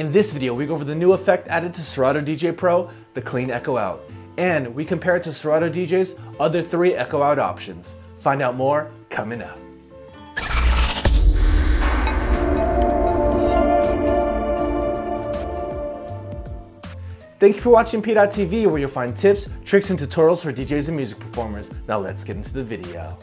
In this video, we go over the new effect added to Serato DJ Pro, the Clean Echo Out, and we compare it to Serato DJ's other three Echo Out options. Find out more coming up. Thank you for watching PDotTV where you'll find tips, tricks, and tutorials for DJs and music performers. Now let's get into the video.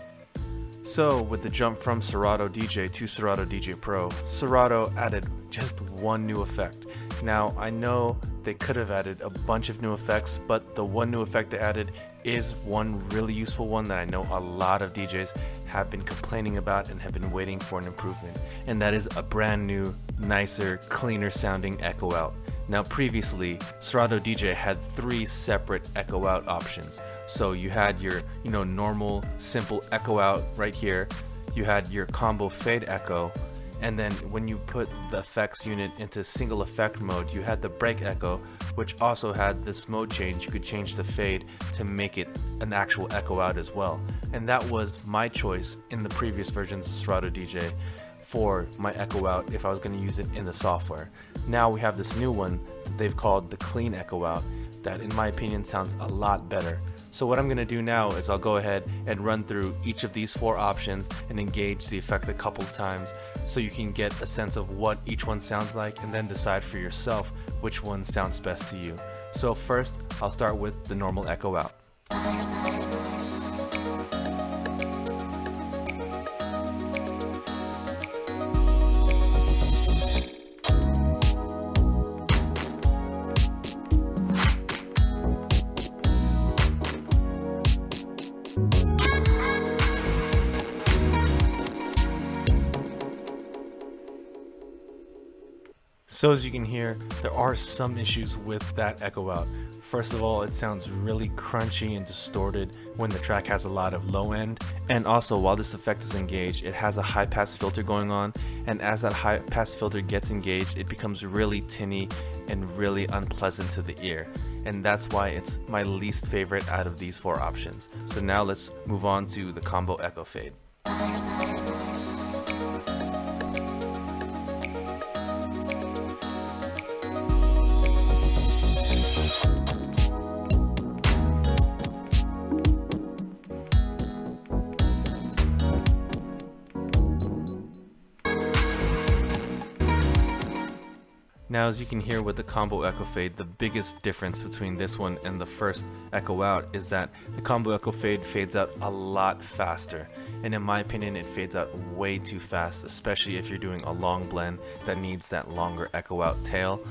So, with the jump from Serato DJ to Serato DJ Pro, Serato added just one new effect. Now, I know they could have added a bunch of new effects, but the one new effect they added is one really useful one that I know a lot of DJs have been complaining about and have been waiting for an improvement, and that is a brand new, nicer, cleaner sounding echo out. Now previously, Serato DJ had three separate echo out options. So you had your, you know, normal simple echo out right here. You had your combo fade echo, and then when you put the effects unit into single effect mode, you had the brake echo, which also had this mode change. You could change the fade to make it an actual echo out as well. And that was my choice in the previous versions of Serato DJ for my echo out if I was going to use it in the software. Now we have this new one they've called the clean echo out that in my opinion sounds a lot better. So what I'm going to do now is I'll go ahead and run through each of these four options and engage the effect a couple times so you can get a sense of what each one sounds like and then decide for yourself which one sounds best to you. So first I'll start with the normal echo out. So as you can hear, there are some issues with that echo out. First of all, it sounds really crunchy and distorted when the track has a lot of low end. And also, while this effect is engaged, it has a high pass filter going on. And as that high pass filter gets engaged, it becomes really tinny and really unpleasant to the ear. And that's why it's my least favorite out of these four options. So now let's move on to the combo echo fade. Now as you can hear with the combo echo fade, the biggest difference between this one and the first echo out is that the combo echo fade fades out a lot faster. And in my opinion, it fades out way too fast, especially if you're doing a long blend that needs that longer echo out tail.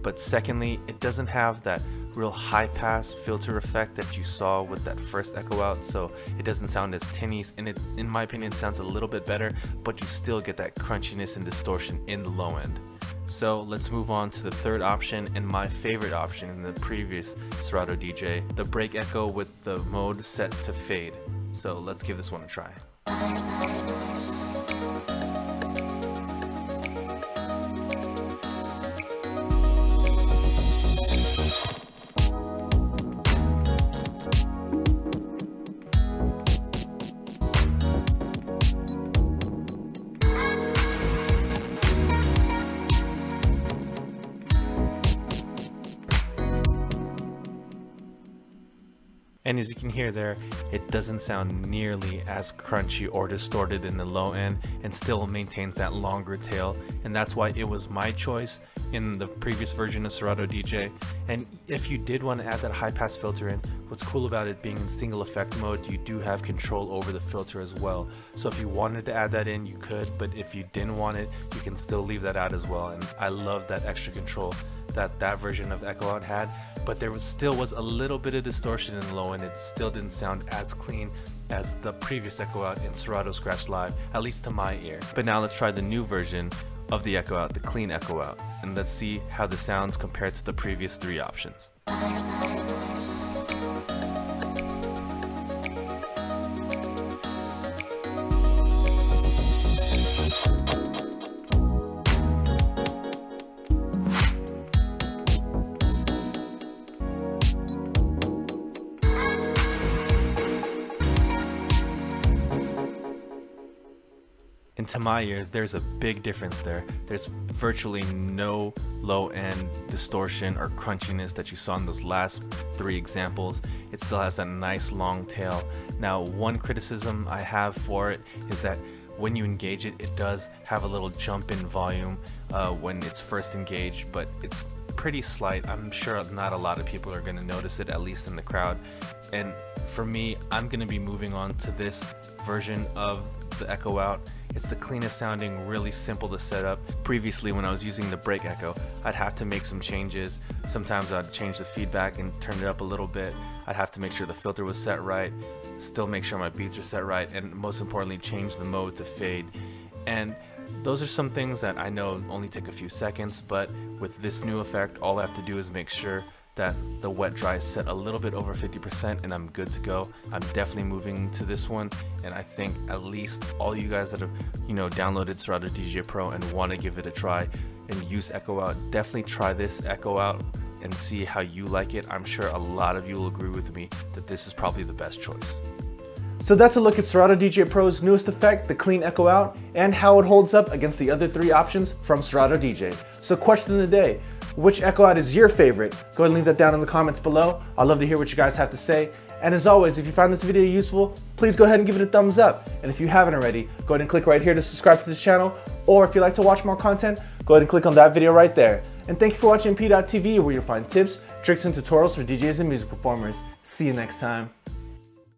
But secondly, it doesn't have that real high pass filter effect that you saw with that first echo out so it doesn't sound as tinny and it in my opinion sounds a little bit better but you still get that crunchiness and distortion in the low end so let's move on to the third option and my favorite option in the previous Serato DJ, the brake echo with the mode set to fade. So let's give this one a try. And as you can hear there, it doesn't sound nearly as crunchy or distorted in the low end and still maintains that longer tail. And that's why it was my choice in the previous version of Serato DJ. And if you did want to add that high pass filter in, what's cool about it being in single effect mode, you do have control over the filter as well. So if you wanted to add that in, you could, but if you didn't want it, you can still leave that out as well. And I love that extra control that that version of Out had, but there was still was a little bit of distortion in low and it still didn't sound as clean as the previous Echo Out in Serato Scratch Live, at least to my ear. But now let's try the new version of the Echo Out, the clean Echo Out, and let's see how the sounds compare to the previous three options. To my ear, there's a big difference there. There's virtually no low end distortion or crunchiness that you saw in those last three examples. It still has that nice long tail. Now, one criticism I have for it is that when you engage it, it does have a little jump in volume uh, when it's first engaged, but it's pretty slight. I'm sure not a lot of people are going to notice it, at least in the crowd. And for me, I'm going to be moving on to this version of the Echo Out. It's the cleanest sounding, really simple to set up. Previously, when I was using the Brake Echo, I'd have to make some changes. Sometimes I'd change the feedback and turn it up a little bit. I'd have to make sure the filter was set right, still make sure my beats are set right, and most importantly, change the mode to fade. And those are some things that I know only take a few seconds, but with this new effect, all I have to do is make sure that the wet dry is set a little bit over 50% and I'm good to go. I'm definitely moving to this one and I think at least all you guys that have, you know, downloaded Serato DJ Pro and want to give it a try and use Echo Out, definitely try this Echo Out and see how you like it. I'm sure a lot of you will agree with me that this is probably the best choice. So that's a look at Serato DJ Pro's newest effect, the Clean Echo Out, and how it holds up against the other three options from Serato DJ. So question of the day, which Echo Out is your favorite? Go ahead and leave that down in the comments below. I'd love to hear what you guys have to say. And as always, if you found this video useful, please go ahead and give it a thumbs up. And if you haven't already, go ahead and click right here to subscribe to this channel. Or if you'd like to watch more content, go ahead and click on that video right there. And thank you for watching PDotTV where you'll find tips, tricks, and tutorials for DJs and music performers. See you next time.